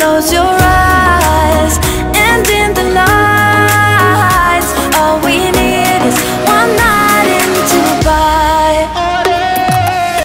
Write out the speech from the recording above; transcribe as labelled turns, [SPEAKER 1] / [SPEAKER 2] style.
[SPEAKER 1] close your eyes